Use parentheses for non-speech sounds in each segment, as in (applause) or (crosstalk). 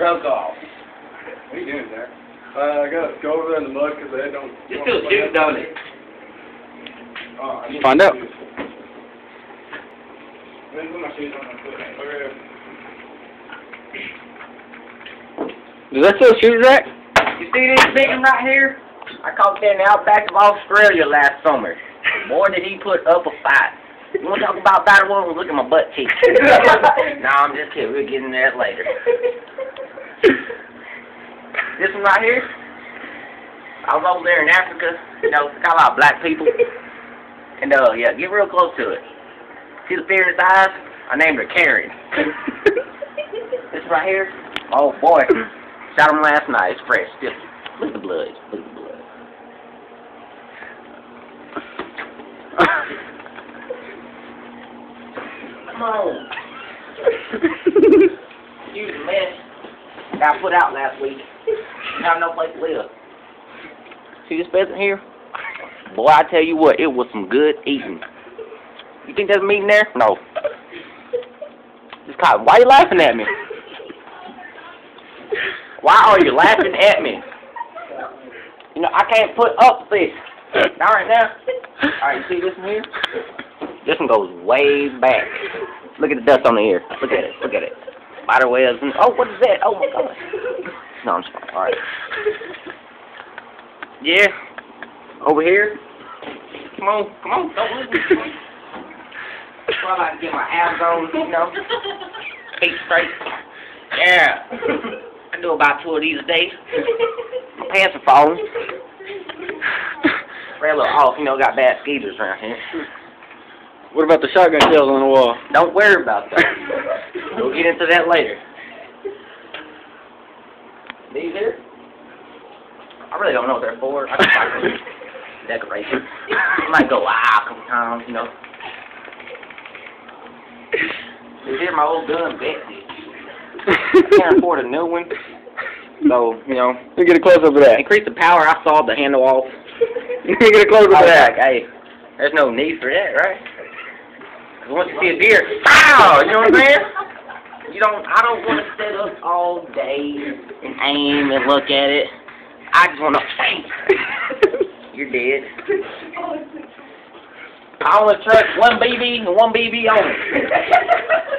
Broke off. What are you doing there? Uh, I gotta go over there in the mud because they don't. You still shooting, don't it? Oh, I Find out. shoes. Let me put my shoes on my foot. Okay. Does that still shoot Zach? You see this chicken right here? I caught that in the outback of Australia last summer. Boy, did he put up a fight. You want to talk about battle wounds? Look at my butt cheeks. (laughs) no, I'm just kidding. We'll get into that later. This one right here, I was over there in Africa. You know, got a lot of black people. And, uh, yeah, get real close to it. See the fear in his eyes? I named her Karen. This right here, oh boy, shot him last night. It's fresh. Look at the blood. Look at the blood. Come on. (laughs) You mess. Got put out last week. Have no place to live. See this pheasant here? Boy, I tell you what, it was some good eating. You think there's meat in there? No. Just caught. Why are you laughing at me? Why are you laughing at me? You know, I can't put up fish. Not right now. Alright, you see this one here? This one goes way back. Look at the dust on the ear. Look at it. Look at it. Spider webs and oh, what is that? Oh my god. No, I'm sorry. Alright. Yeah. Over here. Come on, come on, don't lose me. I get my abs on, you know. Feet straight. Yeah. I do about two of these a day. My pants are falling. Ran a little off, you know, got bad skeeters around here. What about the shotgun shells on the wall? Don't worry about that. (laughs) We'll get into that later. These here? I really don't know what they're for. I just like them (laughs) decoration. I might go wow a couple times, you know. These here my old gun, Betsy. I (laughs) can't afford a new one. So, you know, me get a close up of that. increase the power, I sawed the handle off. Me get a close up of that. like, hey, there's no need for that, right? 'Cause once you see a deer, pow! You know what I'm saying? You don't. I don't want to sit up all day and aim and look at it. I just want to bang. You're dead. I only trust one BB and one BB only,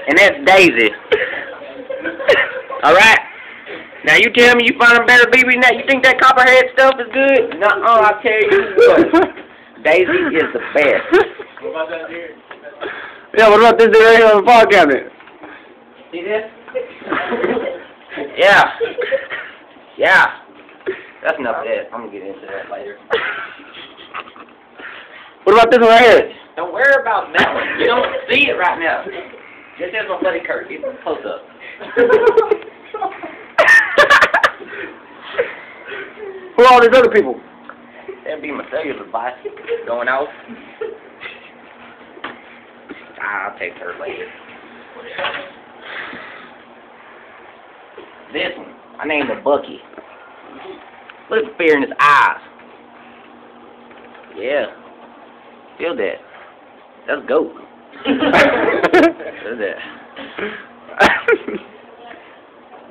and that's Daisy. All right. Now you tell me you find a better BB than that. You think that copperhead stuff is good? No, I tell you what. (laughs) Daisy is the best. What about that deer? Yeah, what about this here on the file cabinet? See this? yeah. Yeah. That's enough of that. I'm gonna get into that later. What about this one right here? Don't worry about that one. You don't see it right now. This is my buddy Kurt. Get close up. Who are all these other people? That'd be my cellular device going off. I'll take her later. This one, I named him Bucky. Look at the fear in his eyes. Yeah. Feel that. That's a goat. Feel that.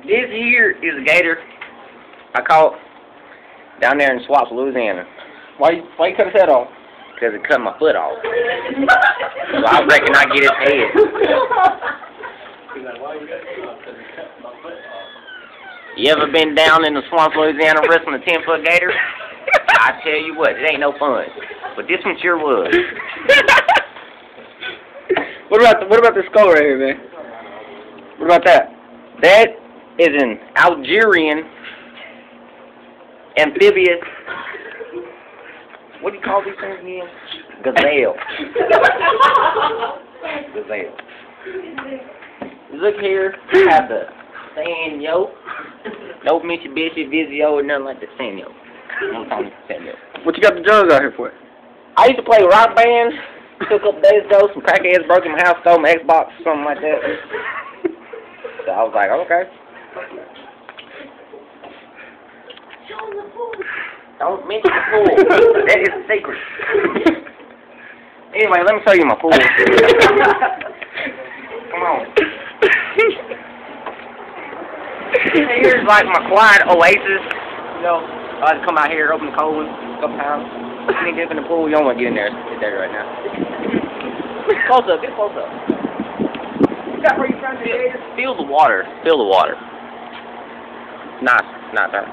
This here is a gator I caught down there in Swaps, Louisiana. why why you cut his head off? Because it cut my foot off. (laughs) So I reckon I get his head. He's like, why you got to cut my foot off? You ever been down in the swamp, Louisiana, wrestling a 10 foot gator? I tell you what, it ain't no fun. But this one sure was. what about the, what about this skull right here, man? What about that? That is an Algerian amphibious. What do you call these things again? Gazelle. (laughs) Gazelle. Look here, I have the Sanyo. No Mitsubishi Vizio or nothing like the Sanyo. I'm talking Sanyo. What you got the drums out here for? I used to play rock bands. Took up days ago. Some crackheads broke in my house, stole my Xbox, something like that. (laughs) So I was like, okay. Don't mention the pool. (laughs) that is a secret. Anyway, let me show you my pool. (laughs) Come on. Here's like my quiet oasis. You know, I just come out here, open the cold one, a couple times. You need dip in the pool. You don't want to get in there. Get there right now. Close up. Get close up. Feel, feel the water. Feel the water. Nice. Nice. Huh?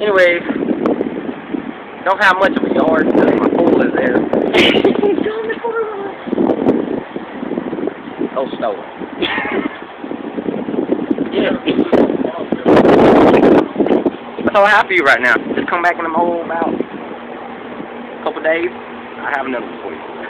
Anyways, don't have much of a yard because my pool is there. Oh, snow. yeah. That's all I have for you right now. Just come back in the hole about a couple days. I have another one for you.